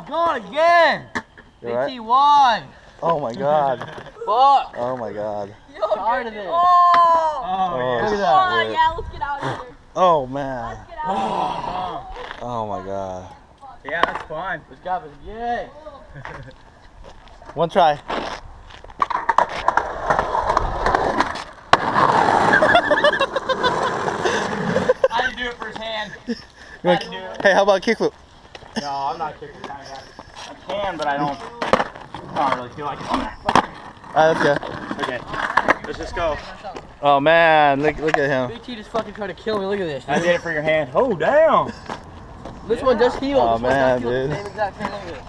Going again. You alright? BT won. Oh my god. Fuck. Oh my god. Tired of this. Oh! Oh, look at that. Oh, yeah, let's get out of here. Oh man. Let's get out of here. Oh my god. Yeah, that's fine. This guy was gay. One try. I didn't do it for his hand. You wanna- Had to do it. Hey, how about a kickflip? No, I'm not kicking the time. I can, but I don't. I don't really feel like it. Oh, Alright, let's go. Okay, let's just go. Oh man, look look at him. BT just fucking tried to kill me. Look at this. I did it for your hand. Oh, damn. This one does heal. Oh, this one man, does heal dude.